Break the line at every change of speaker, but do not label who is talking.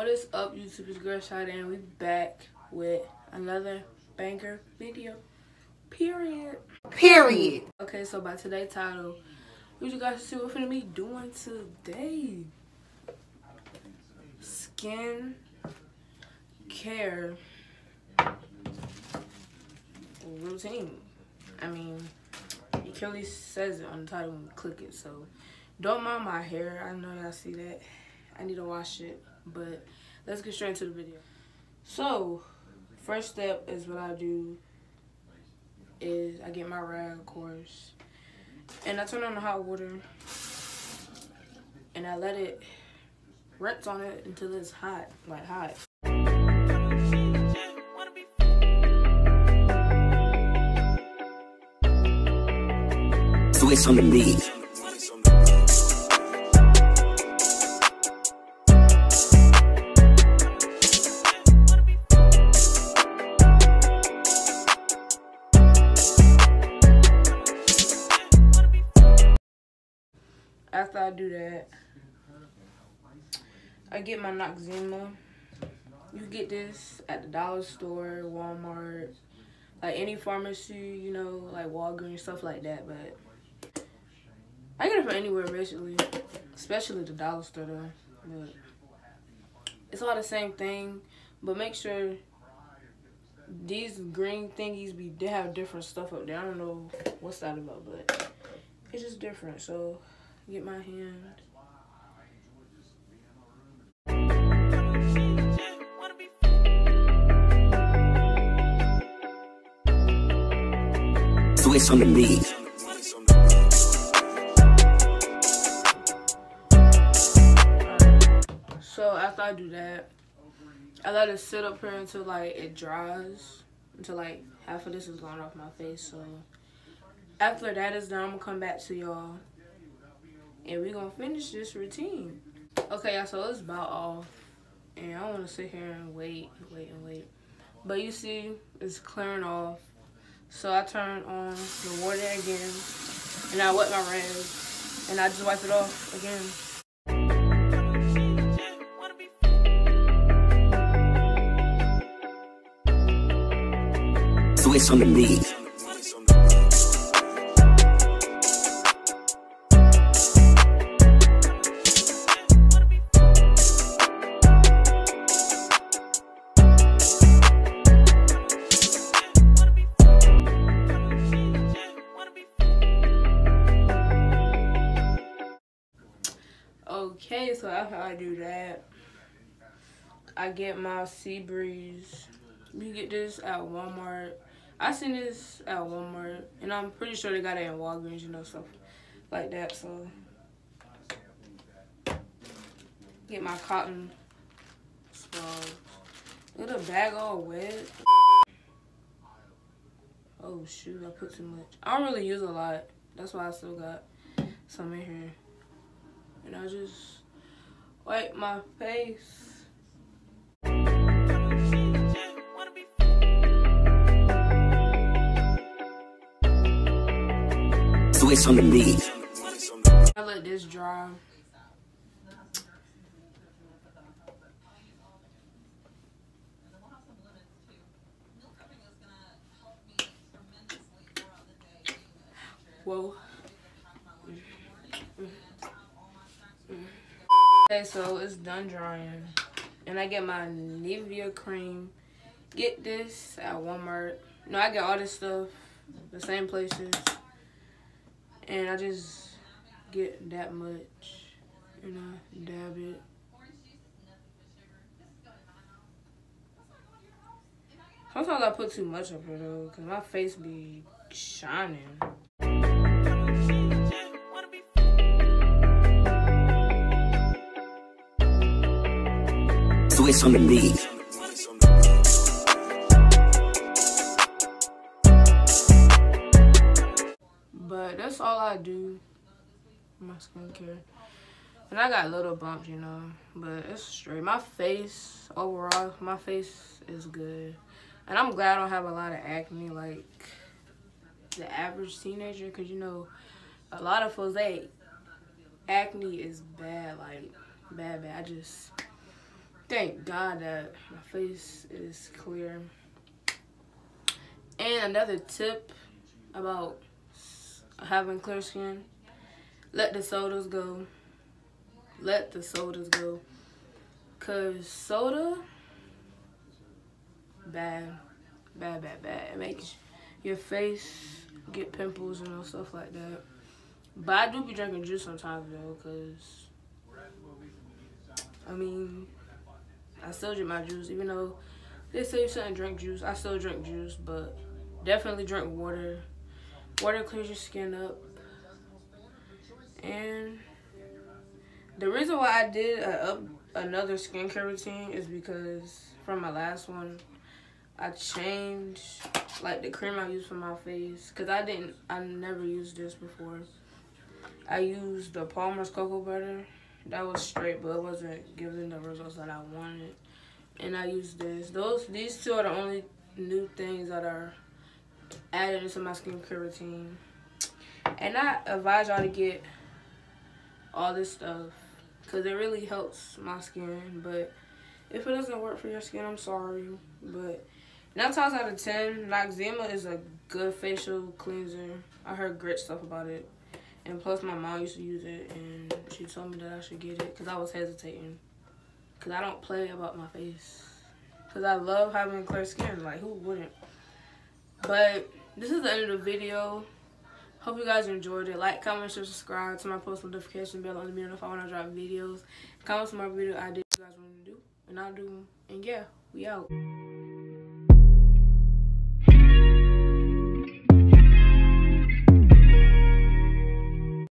Shot and we back with another banger video. Period.
Period.
Okay, so by today's title, what you guys see what we're gonna be doing today. Skin care routine. I mean, it clearly says it on the title when you click it, so don't mind my hair. I know y'all see that. I need to wash it, but let's get straight into the video. So, first step is what I do is I get my rag, of course, and I turn on the hot water, and I let it rinse on it until it's hot, like hot.
Swiss on the beat.
After I do that, I get my Noxzema. You get this at the dollar store, Walmart, like any pharmacy, you know, like Walgreens, stuff like that. But I get it from anywhere, basically, especially the dollar store, though. But it's all the same thing, but make sure these green thingies be they have different stuff up there. I don't know what's that about, but it's just different. So get my hand.
Swiss on the beat.
So after I do that, I let it sit up here until like it dries. Until like half of this is gone off my face. So after that is done, I'm gonna come back to y'all. And we're gonna finish this routine. Okay, y'all, so it's about off. And I wanna sit here and wait, wait, and wait. But you see, it's clearing off. So I turn on the water again. And I wet my rags. And I just wipe it off again.
Swiss on the beat.
Okay, so after I do that, I get my Sea Breeze. You get this at Walmart. I seen this at Walmart, and I'm pretty sure they got it in Walgreens, you know, stuff like that. So get my cotton swabs. Bag all wet. Oh shoot, I put too much. I don't really use a lot. That's why I still got some in here. And I just wipe my face.
Swiss on the beat.
I let this dry. Whoa. Okay, so it's done drying. And I get my Nivea cream. Get this at Walmart. No, I get all this stuff, the same places. And I just get that much. And I dab it. Sometimes I put too much up here though, because my face be shining.
On the beat.
But that's all I do. My skincare. And I got little bumps, you know. But it's straight. My face, overall, my face is good. And I'm glad I don't have a lot of acne like the average teenager. Because, you know, a lot of folks, they, acne is bad. Like, bad, bad. I just thank God that my face is clear. And another tip about having clear skin, let the sodas go. Let the sodas go. Cause soda, bad, bad, bad, bad. It makes your face get pimples and all stuff like that. But I do be drinking juice sometimes though, cause I mean, I still drink my juice, even though they say you shouldn't drink juice. I still drink juice, but definitely drink water. Water clears your skin up. And the reason why I did a, another skincare routine is because from my last one, I changed like the cream I use for my face because I didn't, I never used this before. I used the Palmer's Cocoa Butter. That was straight, but it wasn't giving the results that I wanted. And I used this. Those, these two are the only new things that are added into my skincare routine. And I advise y'all to get all this stuff because it really helps my skin. But if it doesn't work for your skin, I'm sorry. But nine times out of ten, Noxzema is a good facial cleanser. I heard great stuff about it. And plus, my mom used to use it, and she told me that I should get it because I was hesitating. Because I don't play about my face. Because I love having clear skin. Like, who wouldn't? But this is the end of the video. Hope you guys enjoyed it. Like, comment, share, subscribe to my post notification bell on the mirror if I want to drop videos. Comment some more video ideas you guys want to do. And I'll do them. And yeah, we out.